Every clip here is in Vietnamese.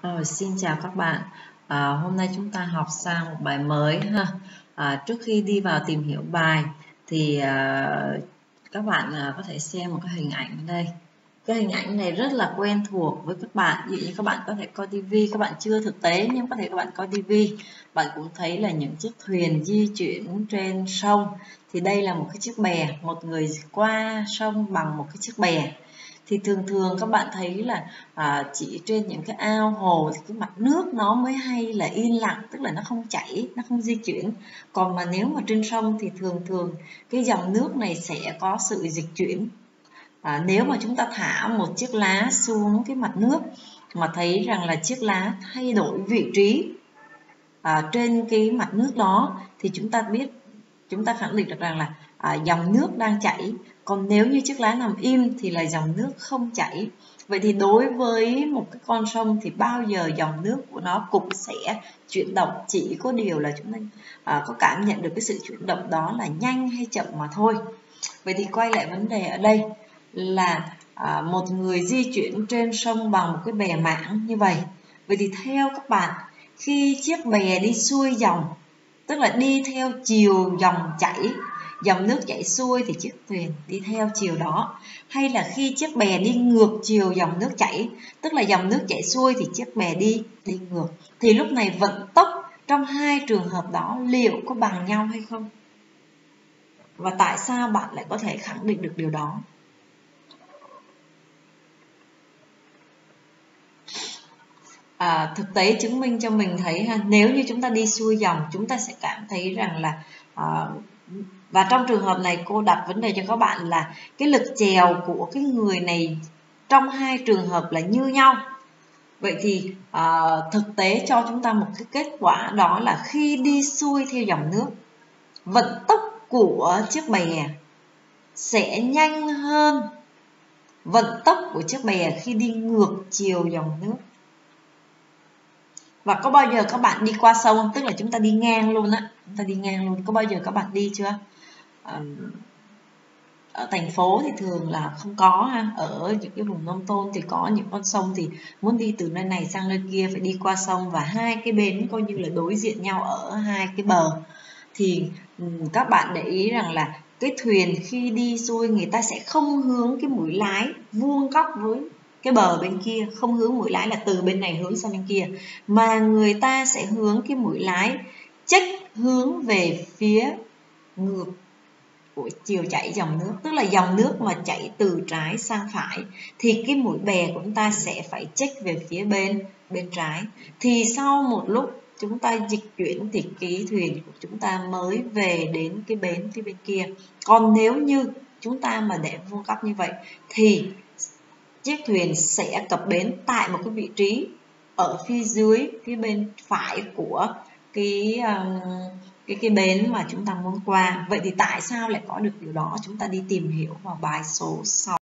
À, xin chào các bạn. À, hôm nay chúng ta học sang một bài mới ha. À, trước khi đi vào tìm hiểu bài thì à, các bạn à, có thể xem một cái hình ảnh ở đây. Cái hình ảnh này rất là quen thuộc với các bạn. Ví dụ như các bạn có thể coi tivi, các bạn chưa thực tế nhưng có thể các bạn coi tivi, bạn cũng thấy là những chiếc thuyền di chuyển trên sông. Thì đây là một cái chiếc bè, một người qua sông bằng một cái chiếc bè thì thường thường các bạn thấy là à, chỉ trên những cái ao hồ thì cái mặt nước nó mới hay là yên lặng tức là nó không chảy nó không di chuyển. Còn mà nếu mà trên sông thì thường thường cái dòng nước này sẽ có sự dịch chuyển. À, nếu mà chúng ta thả một chiếc lá xuống cái mặt nước mà thấy rằng là chiếc lá thay đổi vị trí à, trên cái mặt nước đó thì chúng ta biết chúng ta khẳng định được rằng là à, dòng nước đang chảy còn nếu như chiếc lá nằm im thì là dòng nước không chảy. Vậy thì đối với một cái con sông thì bao giờ dòng nước của nó cũng sẽ chuyển động. Chỉ có điều là chúng ta à, có cảm nhận được cái sự chuyển động đó là nhanh hay chậm mà thôi. Vậy thì quay lại vấn đề ở đây là à, một người di chuyển trên sông bằng một cái bè mảng như vậy. Vậy thì theo các bạn khi chiếc bè đi xuôi dòng tức là đi theo chiều dòng chảy dòng nước chảy xuôi thì chiếc thuyền đi theo chiều đó. Hay là khi chiếc bè đi ngược chiều dòng nước chảy tức là dòng nước chảy xuôi thì chiếc bè đi đi ngược. Thì lúc này vận tốc trong hai trường hợp đó liệu có bằng nhau hay không? Và tại sao bạn lại có thể khẳng định được điều đó? À, thực tế chứng minh cho mình thấy ha nếu như chúng ta đi xuôi dòng chúng ta sẽ cảm thấy rằng là à, và trong trường hợp này cô đặt vấn đề cho các bạn là cái lực chèo của cái người này trong hai trường hợp là như nhau. Vậy thì à, thực tế cho chúng ta một cái kết quả đó là khi đi xuôi theo dòng nước vận tốc của chiếc bè sẽ nhanh hơn vận tốc của chiếc bè khi đi ngược chiều dòng nước. Và có bao giờ các bạn đi qua sông tức là chúng ta đi ngang luôn á chúng ta đi ngang luôn có bao giờ các bạn đi chưa? Ờ. ở thành phố thì thường là không có ha. Ở những cái vùng nông thôn thì có, những con sông thì muốn đi từ nơi này sang nơi kia phải đi qua sông và hai cái bến coi như là đối diện nhau ở hai cái bờ. Thì các bạn để ý rằng là cái thuyền khi đi xuôi người ta sẽ không hướng cái mũi lái vuông góc với cái bờ bên kia, không hướng mũi lái là từ bên này hướng sang bên kia, mà người ta sẽ hướng cái mũi lái chích hướng về phía ngược của chiều chảy dòng nước tức là dòng nước mà chảy từ trái sang phải thì cái mũi bè của chúng ta sẽ phải check về phía bên bên trái. Thì sau một lúc chúng ta dịch chuyển thì cái thuyền của chúng ta mới về đến cái bến phía bên kia. Còn nếu như chúng ta mà để vuông góc như vậy thì chiếc thuyền sẽ cập bến tại một cái vị trí ở phía dưới phía bên phải của cái um, cái cái bến mà chúng ta muốn qua. Vậy thì tại sao lại có được điều đó? Chúng ta đi tìm hiểu vào bài số 6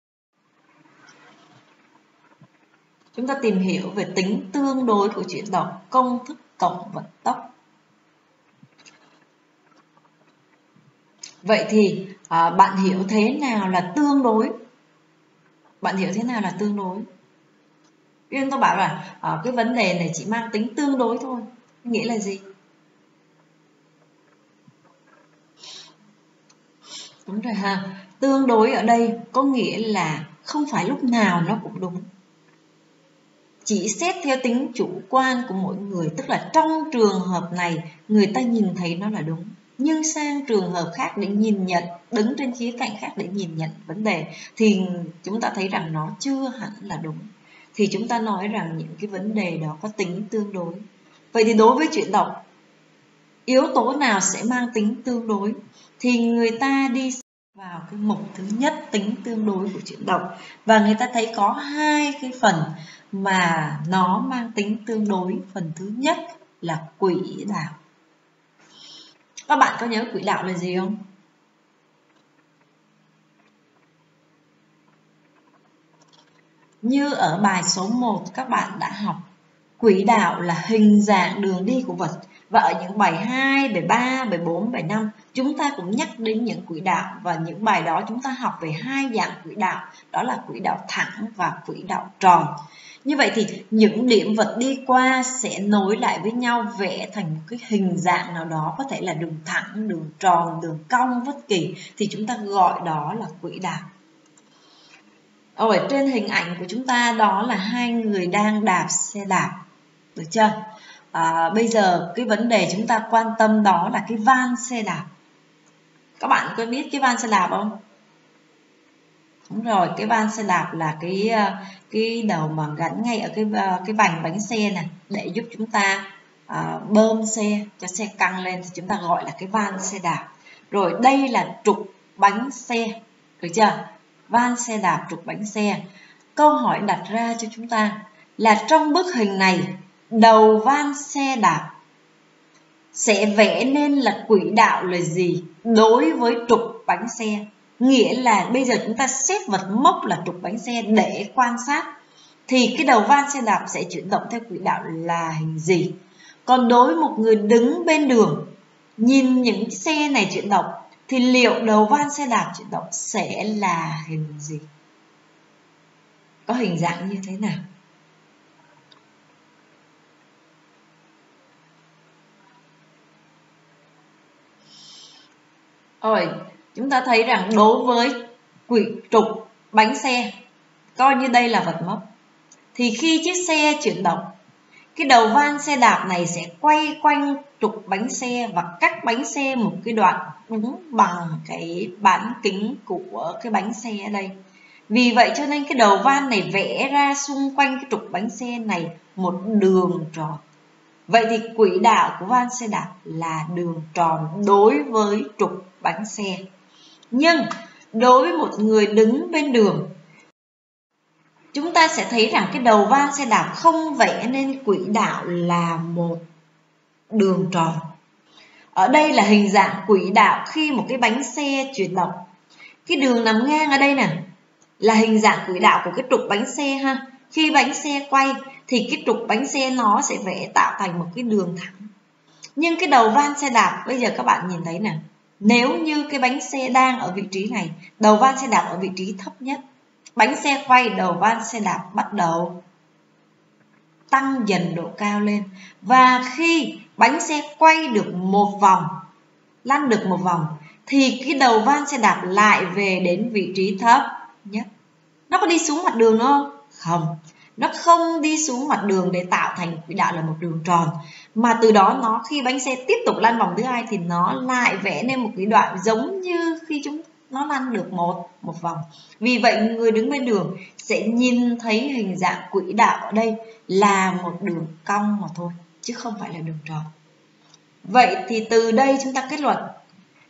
chúng ta tìm hiểu về tính tương đối của chuyển động công thức tổng vận tốc. Vậy thì à, bạn hiểu thế nào là tương đối? Bạn hiểu thế nào là tương đối? Yên tôi bảo là à, cái vấn đề này chỉ mang tính tương đối thôi. Nghĩa là gì? Đúng rồi ha. Tương đối ở đây có nghĩa là không phải lúc nào nó cũng đúng. Chỉ xét theo tính chủ quan của mỗi người, tức là trong trường hợp này, người ta nhìn thấy nó là đúng. Nhưng sang trường hợp khác để nhìn nhận, đứng trên khía cạnh khác để nhìn nhận vấn đề, thì chúng ta thấy rằng nó chưa hẳn là đúng. Thì chúng ta nói rằng những cái vấn đề đó có tính tương đối. Vậy thì đối với chuyện đọc, yếu tố nào sẽ mang tính tương đối? Thì người ta đi vào cái mục thứ nhất tính tương đối của chuyển động và người ta thấy có hai cái phần mà nó mang tính tương đối. Phần thứ nhất là quỹ đạo. Các bạn có nhớ quỹ đạo là gì không? Như ở bài số 1 các bạn đã học quỹ đạo là hình dạng đường đi của vật và ở những bài 2, bài 3, bài 4, bài 5 chúng ta cũng nhắc đến những quỹ đạo. Và những bài đó chúng ta học về hai dạng quỹ đạo đó là quỹ đạo thẳng và quỹ đạo tròn. Như vậy thì những điểm vật đi qua sẽ nối lại với nhau vẽ thành một cái hình dạng nào đó có thể là đường thẳng đường tròn đường cong bất kỳ. Thì chúng ta gọi đó là quỹ đạo. Ở trên hình ảnh của chúng ta đó là hai người đang đạp xe đạp. Được chưa? À, bây giờ cái vấn đề chúng ta quan tâm đó là cái van xe đạp. Các bạn có biết cái van xe đạp không? Đúng rồi cái van xe đạp là cái à, cái đầu mà gắn ngay ở cái à, cái vành bánh xe này để giúp chúng ta à, bơm xe cho xe căng lên thì chúng ta gọi là cái van xe đạp. Rồi đây là trục bánh xe được chưa? Van xe đạp trục bánh xe. Câu hỏi đặt ra cho chúng ta là trong bức hình này đầu van xe đạp, sẽ vẽ nên là quỹ đạo là gì đối với trục bánh xe? Nghĩa là bây giờ chúng ta xét vật mốc là trục bánh xe để quan sát, thì cái đầu van xe đạp sẽ chuyển động theo quỹ đạo là hình gì? Còn đối với một người đứng bên đường, nhìn những xe này chuyển động, thì liệu đầu van xe đạp chuyển động sẽ là hình gì? Có hình dạng như thế nào? Rồi chúng ta thấy rằng đối với quỹ trục bánh xe, coi như đây là vật mốc thì khi chiếc xe chuyển động, cái đầu van xe đạp này sẽ quay quanh trục bánh xe và cắt bánh xe một cái đoạn đúng bằng cái bán kính của cái bánh xe ở đây. Vì vậy cho nên cái đầu van này vẽ ra xung quanh cái trục bánh xe này một đường tròn. Vậy thì quỹ đạo của van xe đạp là đường tròn đối với trục bánh xe. Nhưng, đối với một người đứng bên đường, chúng ta sẽ thấy rằng cái đầu van xe đạp không vẽ nên quỹ đạo là một đường tròn. Ở đây là hình dạng quỹ đạo khi một cái bánh xe chuyển động. Cái đường nằm ngang ở đây nè, là hình dạng quỹ đạo của cái trục bánh xe ha. Khi bánh xe quay, thì cái trục bánh xe nó sẽ vẽ tạo thành một cái đường thẳng. Nhưng cái đầu van xe đạp, bây giờ các bạn nhìn thấy nè nếu như cái bánh xe đang ở vị trí này, đầu van xe đạp ở vị trí thấp nhất, bánh xe quay đầu van xe đạp bắt đầu tăng dần độ cao lên. Và khi bánh xe quay được một vòng, lăn được một vòng, thì cái đầu van xe đạp lại về đến vị trí thấp nhất. Nó có đi xuống mặt đường không? Không. Nó không đi xuống mặt đường để tạo thành quỹ đạo là một đường tròn mà từ đó nó khi bánh xe tiếp tục lăn vòng thứ hai thì nó lại vẽ nên một cái đoạn giống như khi chúng nó lăn được một một vòng. Vì vậy, người đứng bên đường sẽ nhìn thấy hình dạng quỹ đạo ở đây là một đường cong mà thôi, chứ không phải là đường tròn. Vậy thì từ đây chúng ta kết luận,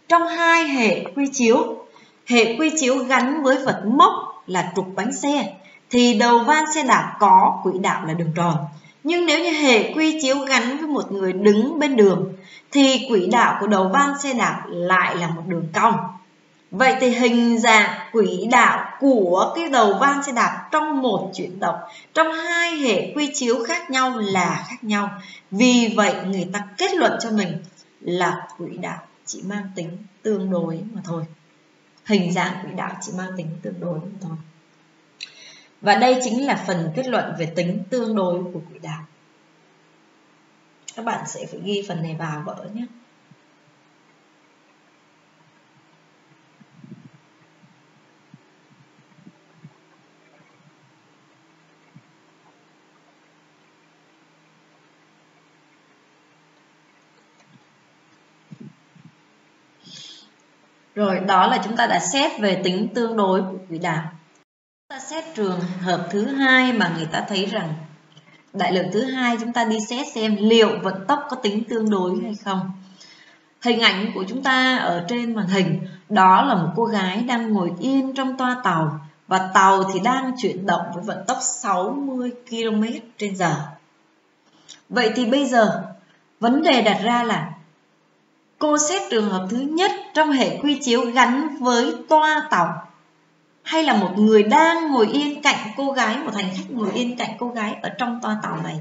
trong hai hệ quy chiếu, hệ quy chiếu gắn với vật mốc là trục bánh xe, thì đầu van xe đạp có quỹ đạo là đường tròn nhưng nếu như hệ quy chiếu gắn với một người đứng bên đường, thì quỹ đạo của đầu van xe đạp lại là một đường cong. Vậy thì hình dạng quỹ đạo của cái đầu van xe đạp trong một chuyển động trong hai hệ quy chiếu khác nhau là khác nhau. Vì vậy người ta kết luận cho mình là quỹ đạo chỉ mang tính tương đối mà thôi. Hình dạng quỹ đạo chỉ mang tính tương đối mà thôi và đây chính là phần kết luận về tính tương đối của quỹ đạo. Các bạn sẽ phải ghi phần này vào vở nhé. Rồi, đó là chúng ta đã xét về tính tương đối của quỹ đạo ta xét trường hợp thứ hai mà người ta thấy rằng đại lượng thứ hai chúng ta đi xét xem liệu vận tốc có tính tương đối hay không. Hình ảnh của chúng ta ở trên màn hình, đó là một cô gái đang ngồi yên trong toa tàu và tàu thì đang chuyển động với vận tốc 60 km trên giờ. Vậy thì bây giờ, vấn đề đặt ra là cô xét trường hợp thứ nhất trong hệ quy chiếu gắn với toa tàu hay là một người đang ngồi yên cạnh cô gái một hành khách ngồi yên cạnh cô gái ở trong toa tàu này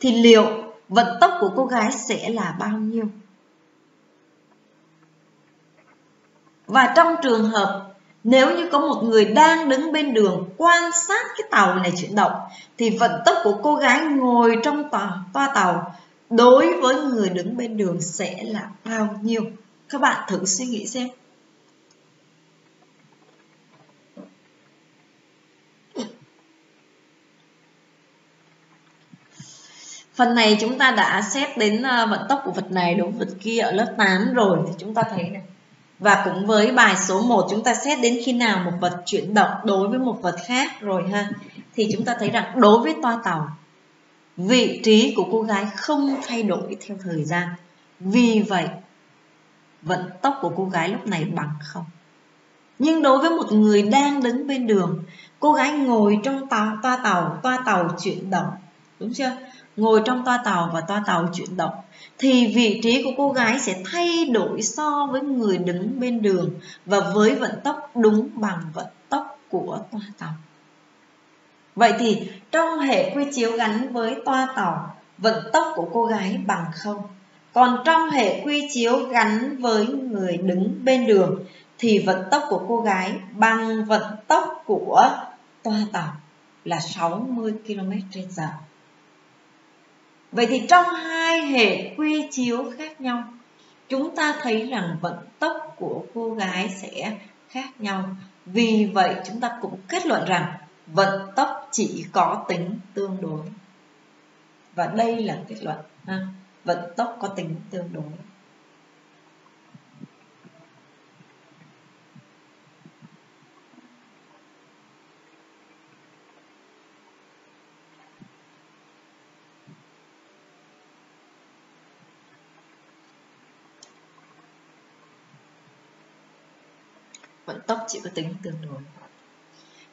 thì liệu vận tốc của cô gái sẽ là bao nhiêu? Và trong trường hợp nếu như có một người đang đứng bên đường quan sát cái tàu này chuyển động thì vận tốc của cô gái ngồi trong tòa, toa tàu đối với người đứng bên đường sẽ là bao nhiêu? Các bạn thử suy nghĩ xem. Phần này chúng ta đã xét đến ờ, vận tốc của vật này đối với vật kia ở lớp 8 rồi thì chúng ta thấy này. Và cũng với bài số 1 chúng ta xét đến khi nào một vật chuyển động đối với một vật khác rồi ha. Thì chúng ta thấy rằng đối với toa tàu, vị trí của cô gái không thay đổi theo thời gian. Vì vậy, vận tốc của cô gái lúc này bằng không. Nhưng đối với một người đang đứng bên đường, cô gái ngồi trong tàu, toa tàu, toa tàu chuyển động, đúng chưa? Ngồi trong toa tàu và toa tàu chuyển động thì vị trí của cô gái sẽ thay đổi so với người đứng bên đường và với vận tốc đúng bằng vận tốc của toa tàu. Vậy thì trong hệ quy chiếu gắn với toa tàu, vận tốc của cô gái bằng không. Còn trong hệ quy chiếu gắn với người đứng bên đường thì vận tốc của cô gái bằng vận tốc của toa tàu là 60 km/h. Vậy thì trong hai hệ quy chiếu khác nhau, chúng ta thấy rằng vận tốc của cô gái sẽ khác nhau. Vì vậy chúng ta cũng kết luận rằng vận tốc chỉ có tính tương đối. Và đây là kết luận ha. Vận tốc có tính tương đối. vận tốc chỉ có tính tương đối.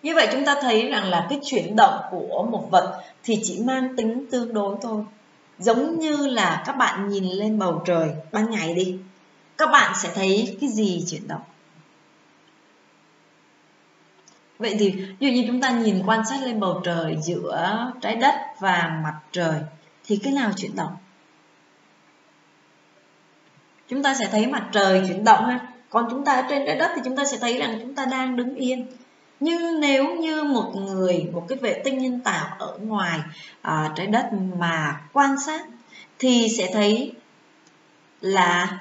Như vậy chúng ta thấy rằng là cái chuyển động của một vật thì chỉ mang tính tương đối thôi. Giống như là các bạn nhìn lên bầu trời ban ngày đi, các bạn sẽ thấy cái gì chuyển động? Vậy thì ví dụ như chúng ta nhìn quan sát lên bầu trời giữa trái đất và mặt trời thì cái nào chuyển động? Chúng ta sẽ thấy mặt trời chuyển động ha còn chúng ta ở trên trái đất thì chúng ta sẽ thấy rằng chúng ta đang đứng yên. Nhưng nếu như một người một cái vệ tinh nhân tạo ở ngoài à, trái đất mà quan sát thì sẽ thấy là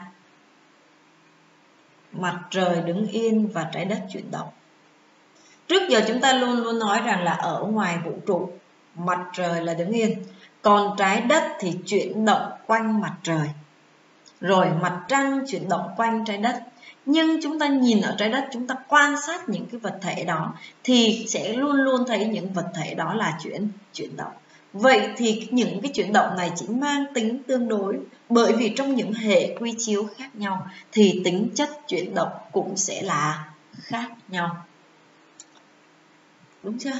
mặt trời đứng yên và trái đất chuyển động. Trước giờ chúng ta luôn luôn nói rằng là ở ngoài vũ trụ mặt trời là đứng yên còn trái đất thì chuyển động quanh mặt trời. Rồi mặt trăng chuyển động quanh trái đất nhưng chúng ta nhìn ở trái đất, chúng ta quan sát những cái vật thể đó, thì sẽ luôn luôn thấy những vật thể đó là chuyển chuyển động. Vậy thì những cái chuyển động này chỉ mang tính tương đối, bởi vì trong những hệ quy chiếu khác nhau, thì tính chất chuyển động cũng sẽ là khác nhau. Đúng chưa?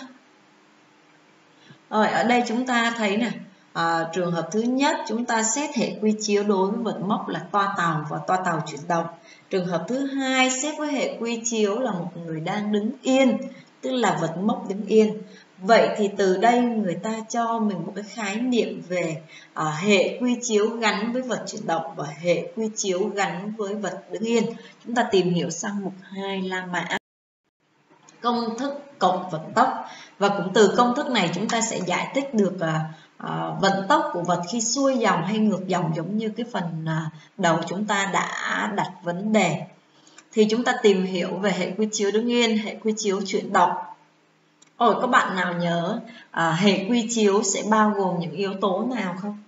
Rồi, ở đây chúng ta thấy nè à, trường hợp thứ nhất chúng ta xét hệ quy chiếu đối với vật mốc là toa tàu và toa tàu chuyển động. Trường hợp thứ hai xét với hệ quy chiếu là một người đang đứng yên tức là vật mốc đứng yên. Vậy thì từ đây người ta cho mình một cái khái niệm về à, hệ quy chiếu gắn với vật chuyển động và hệ quy chiếu gắn với vật đứng yên. Chúng ta tìm hiểu sang mục 2 La Mã. Công thức cộng vận tốc. Và cũng từ công thức này chúng ta sẽ giải thích được à, à, vận tốc của vật khi xuôi dòng hay ngược dòng giống như cái phần à, đầu chúng ta đã đặt vấn đề thì chúng ta tìm hiểu về hệ quy chiếu đứng yên hệ quy chiếu chuyển động Ôi các bạn nào nhớ à, hệ quy chiếu sẽ bao gồm những yếu tố nào không?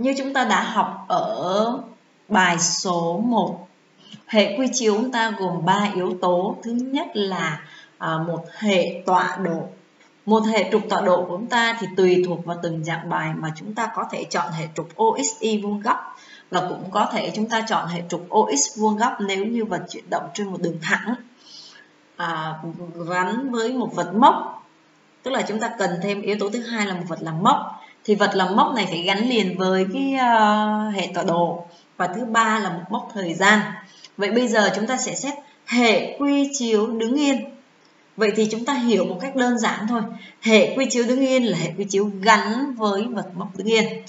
Như chúng ta đã học ở bài số 1 hệ quy chiếu chúng ta gồm 3 yếu tố. Thứ nhất là à, một hệ tọa độ. Một hệ trục tọa độ của chúng ta thì tùy thuộc vào từng dạng bài mà chúng ta có thể chọn hệ trục OXY vuông góc và cũng có thể chúng ta chọn hệ trục OX vuông góc nếu như vật chuyển động trên một đường thẳng à, gắn với một vật mốc. Tức là chúng ta cần thêm yếu tố thứ hai là một vật làm mốc thì vật làm mốc này phải gắn liền với cái uh, hệ tọa độ. Và thứ ba là một mốc thời gian. Vậy bây giờ chúng ta sẽ xét hệ quy chiếu đứng yên. Vậy thì chúng ta hiểu một cách đơn giản thôi. Hệ quy chiếu đứng yên là hệ quy chiếu gắn với vật mốc đứng yên.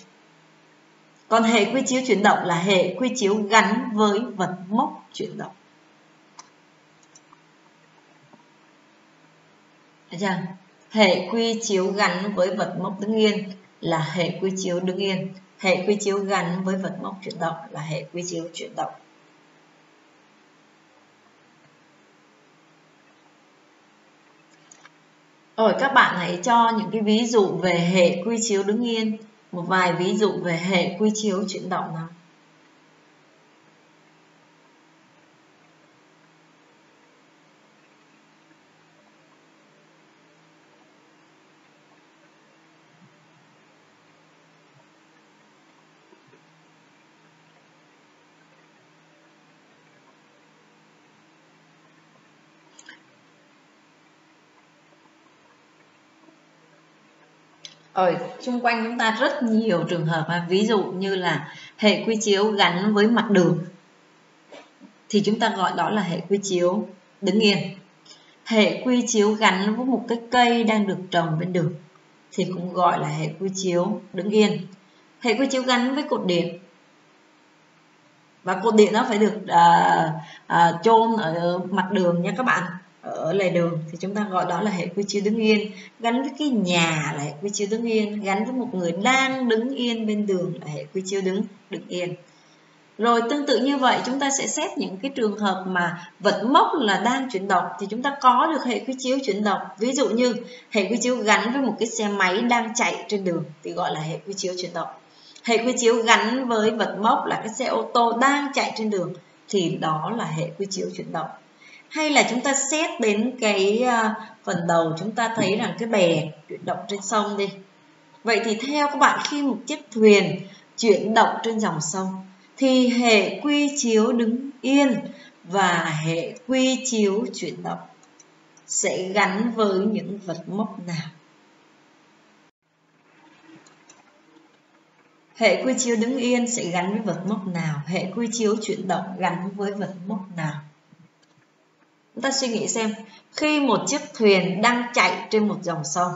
Còn hệ quy chiếu chuyển động là hệ quy chiếu gắn với vật mốc chuyển động. Được chưa? Hệ quy chiếu gắn với vật mốc đứng yên là hệ quy chiếu đứng yên. Hệ quy chiếu gắn với vật mốc chuyển động là hệ quy chiếu chuyển động. Rồi các bạn hãy cho những cái ví dụ về hệ quy chiếu đứng yên, một vài ví dụ về hệ quy chiếu chuyển động nào. Ở xung quanh chúng ta rất nhiều trường hợp ví dụ như là hệ quy chiếu gắn với mặt đường thì chúng ta gọi đó là hệ quy chiếu đứng yên. Hệ quy chiếu gắn với một cái cây đang được trồng bên đường thì cũng gọi là hệ quy chiếu đứng yên. Hệ quy chiếu gắn với cột điện và cột điện nó phải được uh, uh, chôn ở mặt đường nha các bạn ở lề đường thì chúng ta gọi đó là hệ quy chiếu đứng yên. Gắn với cái nhà là hệ quy chiếu đứng yên, gắn với một người đang đứng yên bên đường là hệ quy chiếu đứng đứng yên. Rồi tương tự như vậy, chúng ta sẽ xét những cái trường hợp mà vật mốc là đang chuyển động thì chúng ta có được hệ quy chiếu chuyển động. Ví dụ như hệ quy chiếu gắn với một cái xe máy đang chạy trên đường thì gọi là hệ quy chiếu chuyển động. Hệ quy chiếu gắn với vật mốc là cái xe ô tô đang chạy trên đường thì đó là hệ quy chiếu chuyển động hay là chúng ta xét đến cái ờ, phần đầu chúng ta thấy rằng cái bè chuyển động trên sông đi. Vậy thì theo các bạn khi một chiếc thuyền chuyển động trên dòng sông thì hệ quy chiếu đứng yên và hệ quy chiếu chuyển động sẽ gắn với những vật mốc nào? Hệ quy chiếu đứng yên sẽ gắn với vật mốc nào? Hệ quy chiếu chuyển động gắn với vật mốc nào? Chúng ta suy nghĩ xem, khi một chiếc thuyền đang chạy trên một dòng sông,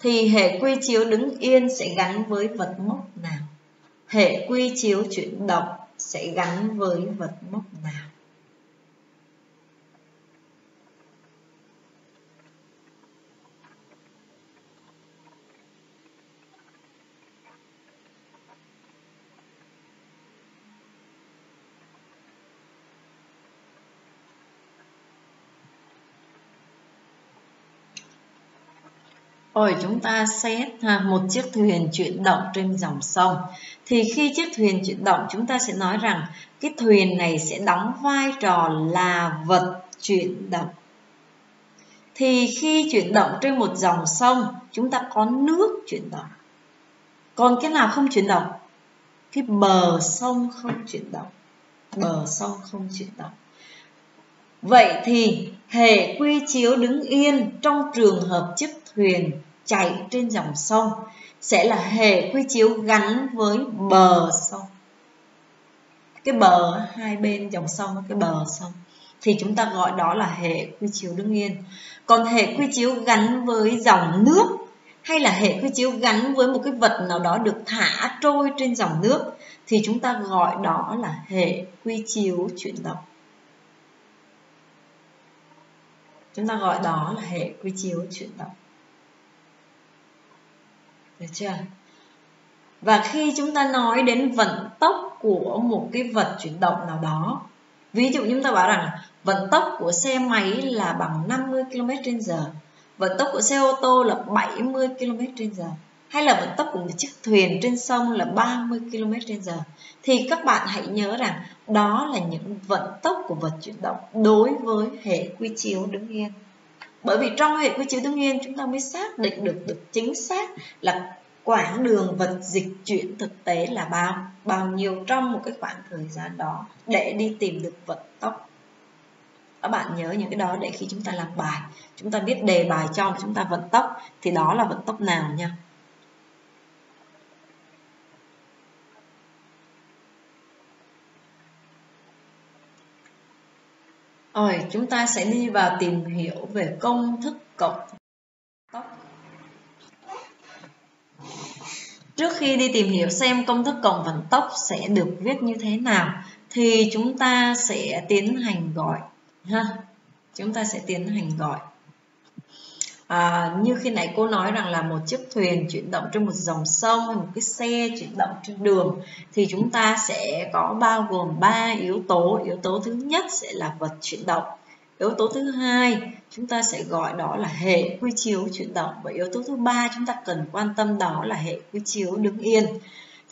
thì hệ quy chiếu đứng yên sẽ gắn với vật mốc nào? Hệ quy chiếu chuyển động sẽ gắn với vật mốc nào? Rồi chúng ta xét ha, một chiếc thuyền chuyển động trên dòng sông. Thì khi chiếc thuyền chuyển động chúng ta sẽ nói rằng cái thuyền này sẽ đóng vai trò là vật chuyển động. Thì khi chuyển động trên một dòng sông chúng ta có nước chuyển động. Còn cái nào không chuyển động? Cái bờ sông không chuyển động. Bờ sông không chuyển động. Vậy thì hệ quy chiếu đứng yên trong trường hợp chiếc thuyền chạy trên dòng sông sẽ là hệ quy chiếu gắn với bờ sông. Cái bờ, hai bên dòng sông, cái bờ sông. Thì chúng ta gọi đó là hệ quy chiếu đứng yên còn hệ quy chiếu gắn với dòng nước hay là hệ quy chiếu gắn với một cái vật nào đó được thả trôi trên dòng nước thì chúng ta gọi đó là hệ quy chiếu chuyển động. Chúng ta gọi đó là hệ quy chiếu chuyển động được chưa? Và khi chúng ta nói đến vận tốc của một cái vật chuyển động nào đó, ví dụ chúng ta bảo rằng vận tốc của xe máy là bằng 50 km h vận tốc của xe ô tô là 70 km h hay là vận tốc của một chiếc thuyền trên sông là 30 km h thì các bạn hãy nhớ rằng đó là những vận tốc của vật chuyển động đối với hệ quy chiếu đứng yên bởi vì trong hệ quy chiếu tương nhiên chúng ta mới xác định được được chính xác là quãng đường vật dịch chuyển thực tế là bao bao nhiêu trong một cái khoảng thời gian đó để đi tìm được vận tốc. Các bạn nhớ những cái đó để khi chúng ta làm bài, chúng ta biết đề bài cho chúng ta vận tốc, thì đó là vận tốc nào nha? Rồi, chúng ta sẽ đi vào tìm hiểu về công thức cộng tốc. Trước khi đi tìm hiểu xem công thức cộng vận tốc sẽ được viết như thế nào, thì chúng ta sẽ tiến hành gọi, ha? Chúng ta sẽ tiến hành gọi à, như khi nãy cô nói rằng là một chiếc thuyền chuyển động trên một dòng sông hay một cái xe chuyển động trên đường thì chúng ta sẽ có bao gồm ba yếu tố. Yếu tố thứ nhất sẽ là vật chuyển động. Yếu tố thứ hai chúng ta sẽ gọi đó là hệ quy chiếu chuyển động. Và yếu tố thứ ba chúng ta cần quan tâm đó là hệ quy chiếu đứng yên.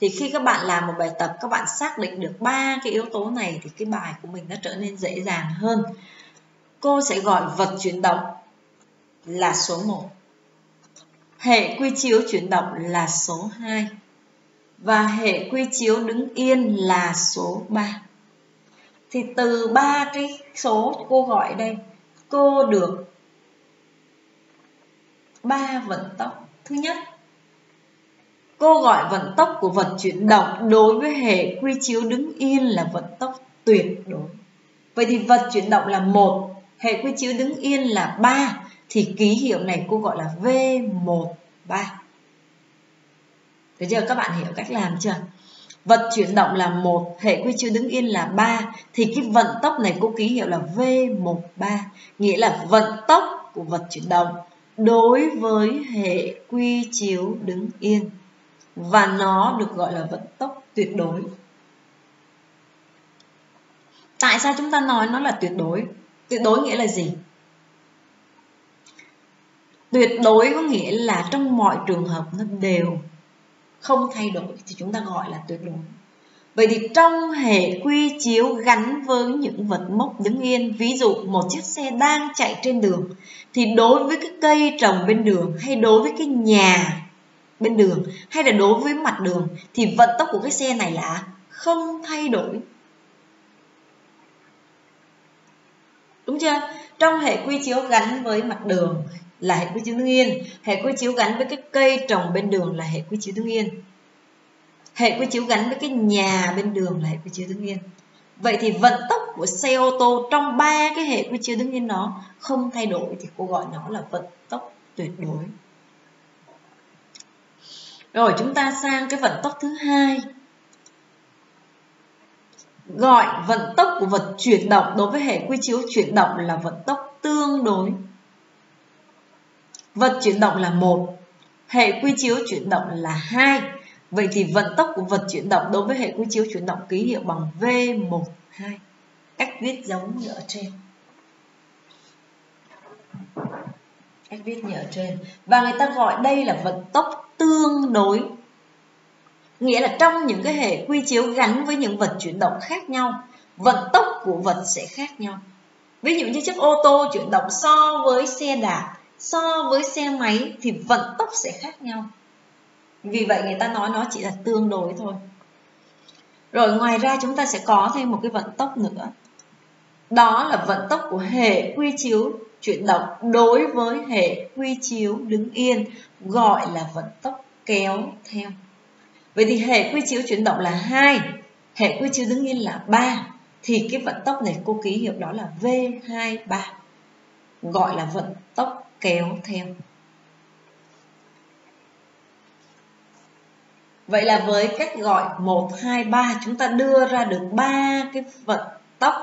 Thì khi các bạn làm một bài tập các bạn xác định được ba cái yếu tố này thì cái bài của mình nó trở nên dễ dàng hơn. Cô sẽ gọi vật chuyển động là số 1 hệ quy chiếu chuyển động là số 2 và hệ quy chiếu đứng yên là số 3 thì từ ba cái số cô gọi đây, cô được ba vận tốc. Thứ nhất, cô gọi vận tốc của vật chuyển động đối với hệ quy chiếu đứng yên là vận tốc tuyệt đối. Vậy thì vật chuyển động là một, hệ quy chiếu đứng yên là 3 thì ký hiệu này cô gọi là V13 Được chưa? Các bạn hiểu cách làm chưa? Vật chuyển động là một, hệ quy chiếu đứng yên là 3 thì cái vận tốc này cô ký hiệu là V13 nghĩa là vận tốc của vật chuyển động đối với hệ quy chiếu đứng yên. Và nó được gọi là vận tốc tuyệt đối. Tại sao chúng ta nói nó là tuyệt đối? Tuyệt đối nghĩa là gì? Tuyệt đối có nghĩa là trong mọi trường hợp nó đều không thay đổi thì chúng ta gọi là tuyệt đối. Vậy thì trong hệ quy chiếu gắn với những vật mốc đứng yên, ví dụ một chiếc xe đang chạy trên đường, thì đối với cái cây trồng bên đường hay đối với cái nhà bên đường hay là đối với mặt đường thì vận tốc của cái xe này là không thay đổi. Đúng chưa? Trong hệ quy chiếu gắn với mặt đường là hệ quy chiếu đứng yên hệ quy chiếu gắn với cái cây trồng bên đường là hệ quy chiếu đứng yên hệ quy chiếu gắn với cái nhà bên đường là hệ quy chiếu đứng yên vậy thì vận tốc của xe ô tô trong ba cái hệ quy chiếu đứng yên đó không thay đổi thì cô gọi nó là vận tốc tuyệt đối. Rồi, chúng ta sang cái vận tốc thứ hai. Gọi vận tốc của vật chuyển động đối với hệ quy chiếu chuyển động là vận tốc tương đối vật chuyển động là một, hệ quy chiếu chuyển động là hai. Vậy thì vận tốc của vật chuyển động đối với hệ quy chiếu chuyển động ký hiệu bằng v12 cách viết giống như ở trên. Cách viết như ở trên. Và người ta gọi đây là vận tốc tương đối, nghĩa là trong những cái hệ quy chiếu gắn với những vật chuyển động khác nhau, vận tốc của vật sẽ khác nhau. Ví dụ như chiếc ô tô chuyển động so với xe đạp so với xe máy thì vận tốc sẽ khác nhau. Vì vậy người ta nói nó chỉ là tương đối thôi. Rồi ngoài ra chúng ta sẽ có thêm một cái vận tốc nữa. Đó là vận tốc của hệ quy chiếu chuyển động đối với hệ quy chiếu đứng yên, gọi là vận tốc kéo theo. Vậy thì hệ quy chiếu chuyển động là hai, hệ quy chiếu đứng yên là 3 thì cái vận tốc này cô ký hiệu đó là V23 gọi là vận tốc kéo theo Vậy là với cách gọi 1, 2, 3 chúng ta đưa ra được ba cái vận tốc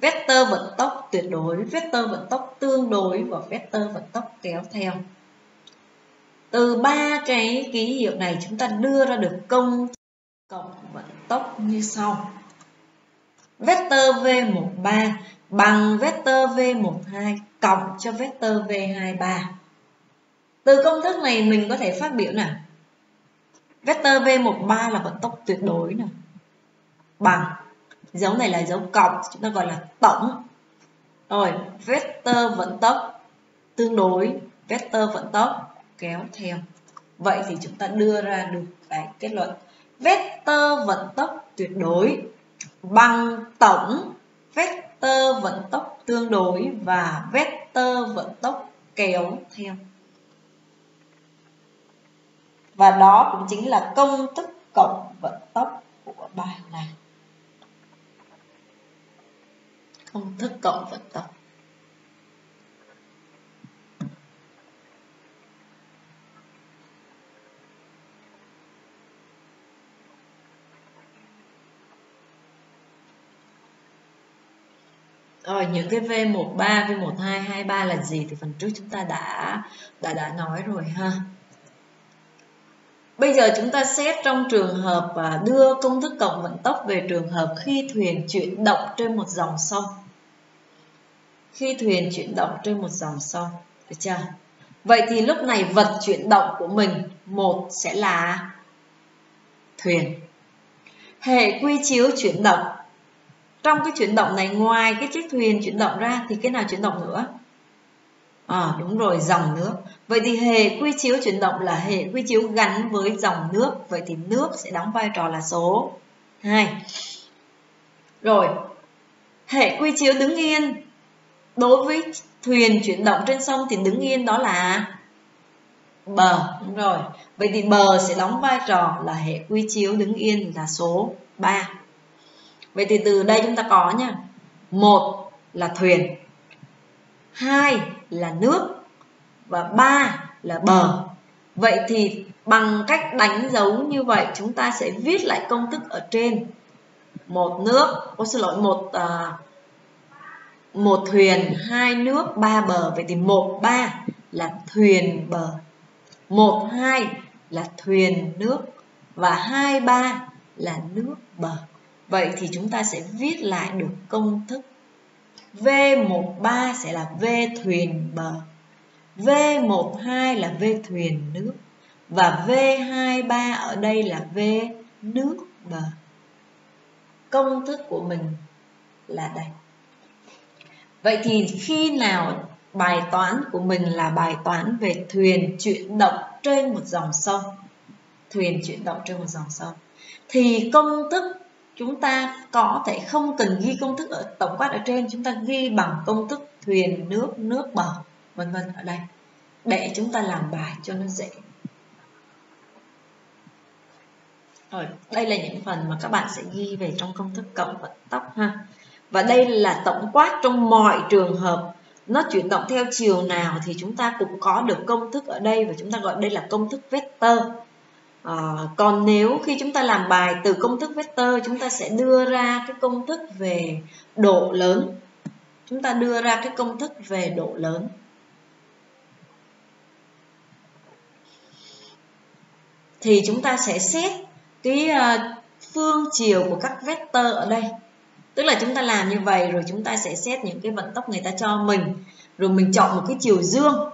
vector vận tốc tuyệt đối, vector vận tốc tương đối và vector vận tốc kéo theo. Từ ba cái ký hiệu này chúng ta đưa ra được công cộng vận tốc như sau. Vector V13 bằng vector V12 cộng cho vector V23. Từ công thức này mình có thể phát biểu nè. Vector V13 là vận tốc tuyệt đối nè. Bằng dấu này là dấu cộng, chúng ta gọi là tổng. Rồi, vector vận tốc tương đối, vector vận tốc kéo theo. Vậy thì chúng ta đưa ra được cái kết luận vector vận tốc tuyệt đối bằng tổng vector vận tốc tương đối và vector vận tốc kéo theo. Và đó cũng chính là công thức cộng vận tốc của bài này. công thức cộng vận tốc Rồi những cái V13, V12, 23 là gì thì phần trước chúng ta đã đã đã nói rồi ha. Bây giờ chúng ta xét trong trường hợp và đưa công thức cộng vận tốc về trường hợp khi thuyền chuyển động trên một dòng sông. Khi thuyền chuyển động trên một dòng sông, được chưa? Vậy thì lúc này vật chuyển động của mình một sẽ là thuyền. Hệ quy chiếu chuyển động trong cái chuyển động này ngoài cái chiếc thuyền chuyển động ra thì cái nào chuyển động nữa? À đúng rồi, dòng nước. Vậy thì hệ quy chiếu chuyển động là hệ quy chiếu gắn với dòng nước. Vậy thì nước sẽ đóng vai trò là số. 2 rồi, hệ quy chiếu đứng yên. Đối với thuyền chuyển động trên sông thì đứng yên đó là bờ. Đúng rồi. Vậy thì bờ sẽ đóng vai trò là hệ quy chiếu đứng yên là số. 3 vậy thì từ đây chúng ta có nha. Một là thuyền hai là nước và ba là bờ. Vậy thì bằng cách đánh dấu như vậy chúng ta sẽ viết lại công thức ở trên. Một nước có xin lỗi một à, một thuyền hai nước ba bờ. Vậy thì một ba là thuyền bờ. Một hai là thuyền nước và hai ba là nước bờ. Vậy thì chúng ta sẽ viết lại được công thức. V13 sẽ là V thuyền bờ. V12 là V thuyền nước. Và V23 ở đây là V nước bờ. Công thức của mình là đây. Vậy thì khi nào bài toán của mình là bài toán về thuyền chuyển động trên một dòng sông? Thuyền chuyển động trên một dòng sông. Thì công thức chúng ta có thể không cần ghi công thức ở tổng quát ở trên, chúng ta ghi bằng công thức thuyền, nước nước bờ, vân vân ở đây. Để chúng ta làm bài cho nó dễ. Rồi, đây là những phần mà các bạn sẽ ghi về trong công thức cộng vận tốc ha. Và đây là tổng quát trong mọi trường hợp. Nó chuyển động theo chiều nào thì chúng ta cũng có được công thức ở đây và chúng ta gọi đây là công thức vector à, còn nếu khi chúng ta làm bài từ công thức vector chúng ta sẽ đưa ra cái công thức về độ lớn. Chúng ta đưa ra cái công thức về độ lớn. Thì chúng ta sẽ xét cái ờ, phương chiều của các vector ở đây. Tức là chúng ta làm như vậy rồi chúng ta sẽ xét những cái vận tốc người ta cho mình. Rồi mình chọn một cái chiều dương.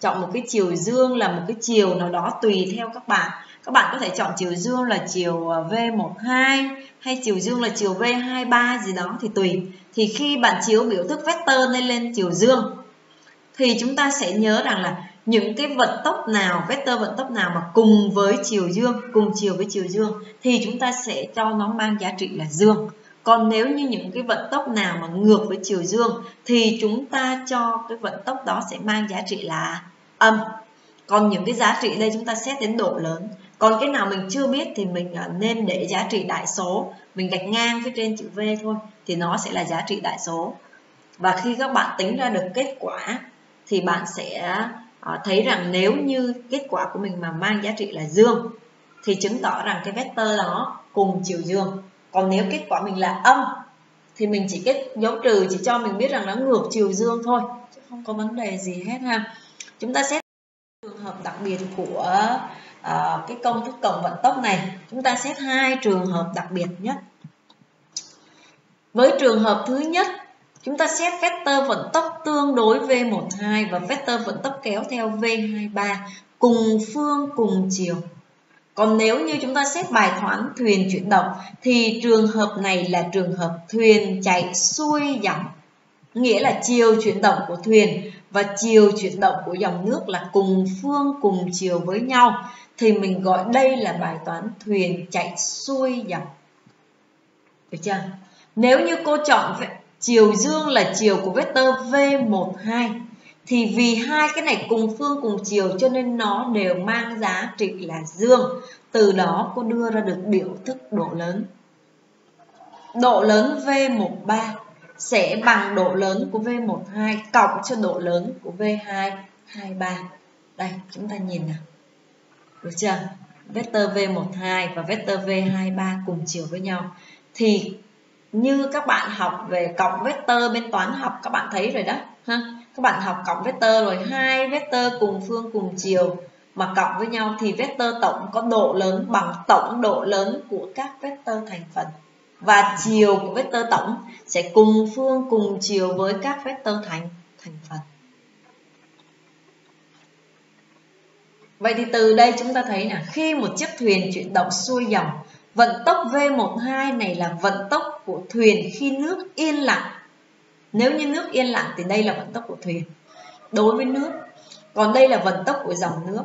Chọn một cái chiều dương là một cái chiều nào đó tùy theo các bạn các bạn có thể chọn chiều dương là chiều à, V12 hay chiều dương là chiều V23 gì đó thì tùy. Thì khi bạn chiếu biểu thức vector lên lên chiều dương, thì chúng ta sẽ nhớ rằng là những cái vận tốc nào, vector vận tốc nào mà cùng với chiều dương, cùng chiều với chiều dương thì chúng ta sẽ cho nó mang giá trị là dương. Còn nếu như những cái vận tốc nào mà ngược với chiều dương thì chúng ta cho cái vận tốc đó sẽ mang giá trị là âm. Còn những cái giá trị đây chúng ta xét đến độ lớn còn cái nào mình chưa biết thì mình à, nên để giá trị đại số. Mình gạch ngang phía trên chữ V thôi thì nó sẽ là giá trị đại số. Và khi các bạn tính ra được kết quả thì bạn sẽ à, thấy rằng nếu như kết quả của mình mà mang giá trị là dương thì chứng tỏ rằng cái vector đó cùng chiều dương. Còn nếu kết quả mình là âm thì mình chỉ kết dấu trừ chỉ cho mình biết rằng nó ngược chiều dương thôi, chứ không có vấn đề gì hết ha. Chúng ta xét trường hợp đặc biệt của à, cái công thức cộng vận tốc này chúng ta xét hai trường hợp đặc biệt nhất với trường hợp thứ nhất chúng ta xét vector vận tốc tương đối V12 và vector vận tốc kéo theo V23 cùng phương cùng chiều. Còn nếu như chúng ta xét bài toán thuyền chuyển động thì trường hợp này là trường hợp thuyền chạy xuôi dòng nghĩa là chiều chuyển động của thuyền và chiều chuyển động của dòng nước là cùng phương, cùng chiều với nhau. Thì mình gọi đây là bài toán thuyền chạy xuôi dòng. Được chưa? Nếu như cô chọn chiều dương là chiều của vector v12 thì vì hai cái này cùng phương, cùng chiều cho nên nó đều mang giá trị là dương. Từ đó cô đưa ra được biểu thức độ lớn. Độ lớn v13 sẽ bằng độ lớn của V12 cộng cho độ lớn của V2 23 đây, chúng ta nhìn nào. Được chưa? Vector V12 và vector V23 cùng chiều với nhau. Thì như các bạn học về cộng vector bên toán học, các bạn thấy rồi đó, ha? Các bạn học cộng vector rồi, hai vector cùng phương cùng chiều mà cộng với nhau thì vector tổng có độ lớn bằng tổng độ lớn của các vector thành phần và chiều của vector tổng sẽ cùng phương cùng chiều với các vector thành thành phần Vậy thì từ đây chúng ta thấy là khi một chiếc thuyền chuyển động xuôi dòng, vận tốc V12 này là vận tốc của thuyền khi nước yên lặng. Nếu như nước yên lặng thì đây là vận tốc của thuyền đối với nước. Còn đây là vận tốc của dòng nước.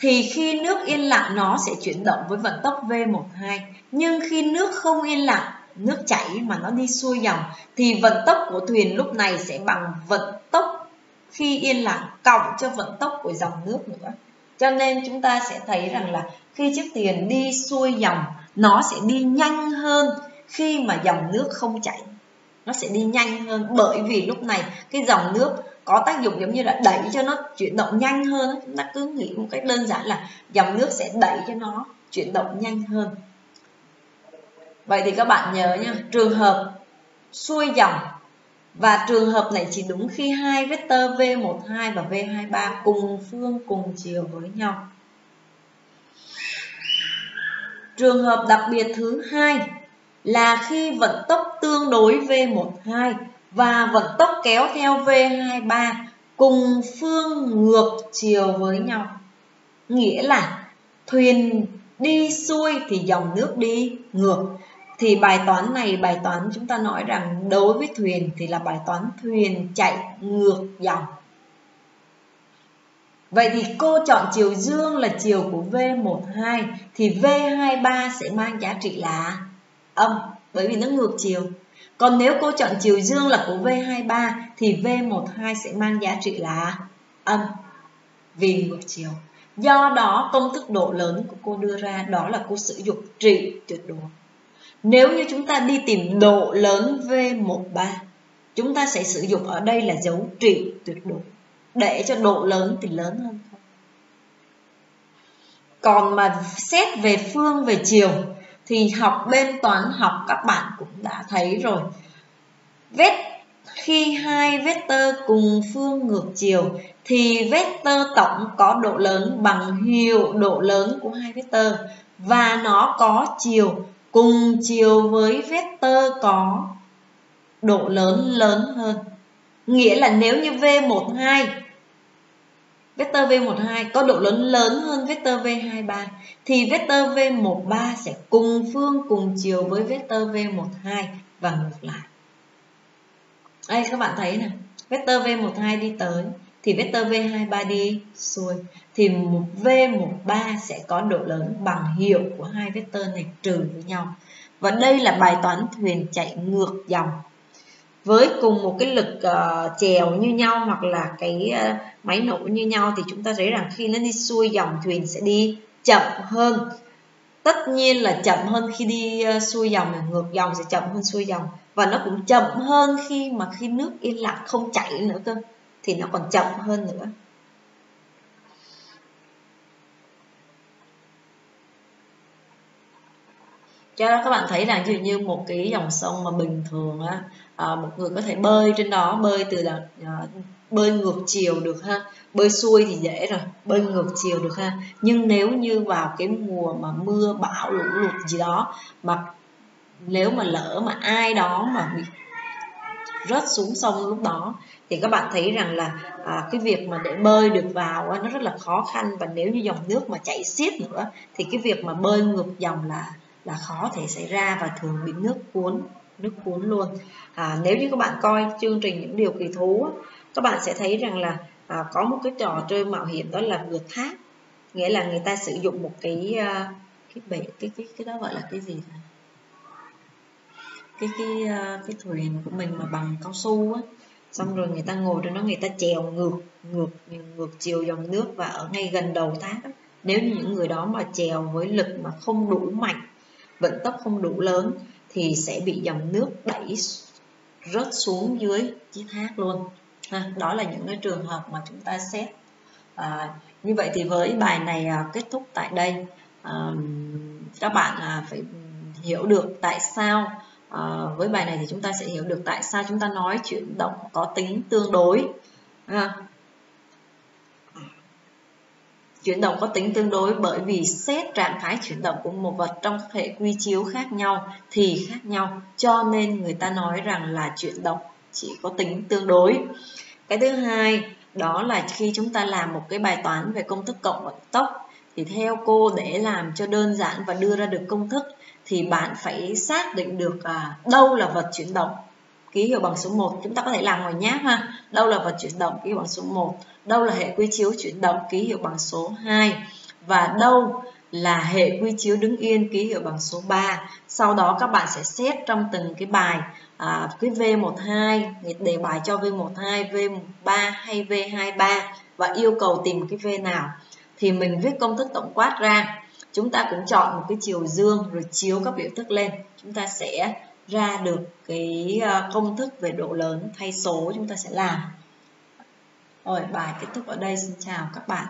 Thì khi nước yên lặng nó sẽ chuyển động với vận tốc V12. Nhưng khi nước không yên lặng, nước chảy mà nó đi xuôi dòng thì vận tốc của thuyền lúc này sẽ bằng vận tốc khi yên lặng cộng cho vận tốc của dòng nước nữa cho nên chúng ta sẽ thấy rằng là khi chiếc thuyền đi xuôi dòng nó sẽ đi nhanh hơn khi mà dòng nước không chảy nó sẽ đi nhanh hơn bởi vì lúc này cái dòng nước có tác dụng giống như là đẩy cho nó chuyển động nhanh hơn chúng ta cứ nghĩ một cách đơn giản là dòng nước sẽ đẩy cho nó chuyển động nhanh hơn vậy thì các bạn nhớ nha, trường hợp xuôi dòng và trường hợp này chỉ đúng khi hai vector V12 và V23 cùng phương, cùng chiều với nhau. Trường hợp đặc biệt thứ hai là khi vận tốc tương đối V12 và vận tốc kéo theo V23 cùng phương ngược chiều với nhau. Nghĩa là thuyền đi xuôi thì dòng nước đi ngược thì bài toán này, bài toán chúng ta nói rằng đối với thuyền thì là bài toán thuyền chạy ngược dòng Vậy thì cô chọn chiều dương là chiều của V12 thì V23 sẽ mang giá trị là âm, bởi vì nó ngược chiều. Còn nếu cô chọn chiều dương là của V23 thì V12 sẽ mang giá trị là âm vì ngược chiều. Do đó công thức độ lớn của cô đưa ra đó là cô sử dụng trị tuyệt đối. Nếu như chúng ta đi tìm độ lớn V13, chúng ta sẽ sử dụng ở đây là dấu trị tuyệt đối để cho độ lớn thì lớn hơn thôi. Còn mà xét về phương về chiều thì học bên toán học các bạn cũng đã thấy rồi. Vết khi hai vector cùng phương ngược chiều, thì vector tổng có độ lớn bằng hiệu độ lớn của hai vector và nó có chiều, cùng chiều với vector có độ lớn lớn hơn. Nghĩa là nếu như V12 vector V12 có độ lớn lớn hơn vector V23 thì vector V13 sẽ cùng phương cùng chiều với vector V12 và ngược lại. Đây các bạn thấy nè, vector V12 đi tới thì vector V23 đi xuôi thì V13 sẽ có độ lớn bằng hiệu của hai vector này trừ với nhau. Và đây là bài toán thuyền chạy ngược dòng. Với cùng một cái lực uh, chèo như nhau hoặc là cái uh, máy nổ như nhau thì chúng ta thấy rằng khi nó đi xuôi dòng thuyền sẽ đi chậm hơn. Tất nhiên là chậm hơn khi đi ờ, xuôi dòng là ngược dòng sẽ chậm hơn xuôi dòng và nó cũng chậm hơn khi mà khi nước yên lặng không chảy nữa cơ thì nó còn chậm hơn nữa cho đó các bạn thấy là ví dụ như một cái dòng sông mà bình thường á à, một người có thể bơi trên đó bơi từ là à, bơi ngược chiều được ha? Bơi xuôi thì dễ rồi bơi ngược chiều được ha? Nhưng nếu như vào cái mùa mà mưa bão lũ lụt gì đó mà nếu mà lỡ mà ai đó mà bị rớt xuống sông lúc đó thì các bạn thấy rằng là à, cái việc mà để bơi được vào nó rất là khó khăn. Và nếu như dòng nước mà chảy xiết nữa thì cái việc mà bơi ngược dòng là là khó thể xảy ra và thường bị nước cuốn nước cuốn luôn. À, nếu như các bạn coi chương trình những điều kỳ thú các bạn sẽ thấy rằng là à, có một cái trò chơi mạo hiểm đó là vượt thác nghĩa là người ta sử dụng một cái à, cái bể cái cái cái đó gọi là cái gì này? cái cái à, cái thuyền của mình mà bằng cao su á xong rồi người ta ngồi trên nó người ta chèo ngược ngược ngược chiều dòng nước và ở ngay gần đầu thác á. nếu như những người đó mà chèo với lực mà không đủ mạnh vận tốc không đủ lớn thì sẽ bị dòng nước đẩy rớt xuống dưới chiếc thác luôn ha, đó là những cái trường hợp mà chúng ta xét. À, như vậy thì với bài này à, kết thúc tại đây. À, các bạn à, phải hiểu được tại sao à, với bài này thì chúng ta sẽ hiểu được tại sao chúng ta nói chuyển động có tính tương đối. À, chuyển động có tính tương đối bởi vì xét trạng thái chuyển động của một vật trong các hệ quy chiếu khác nhau thì khác nhau cho nên người ta nói rằng là chuyển động chỉ có tính tương đối. Cái thứ hai đó là khi chúng ta làm một cái bài toán về công thức cộng vận tốc thì theo cô để làm cho đơn giản và đưa ra được công thức thì bạn phải xác định được à, đâu là vật chuyển động. Ký hiệu bằng số 1 chúng ta có thể làm ngoài nháp ha. Đâu là vật chuyển động ký hiệu bằng số 1 đâu là hệ quy chiếu chuyển động ký hiệu bằng số 2 và đâu là hệ quy chiếu đứng yên ký hiệu bằng số 3 sau đó các bạn sẽ xét trong từng cái bài à, cái V12 đề bài cho V12 V3 hay V23 và yêu cầu tìm cái V nào thì mình viết công thức tổng quát ra. Chúng ta cũng chọn một cái chiều dương rồi chiếu các biểu thức lên. Chúng ta sẽ ra được cái à, công thức về độ lớn thay số chúng ta sẽ làm. Rồi bài kết thúc ở đây. Xin chào các bạn.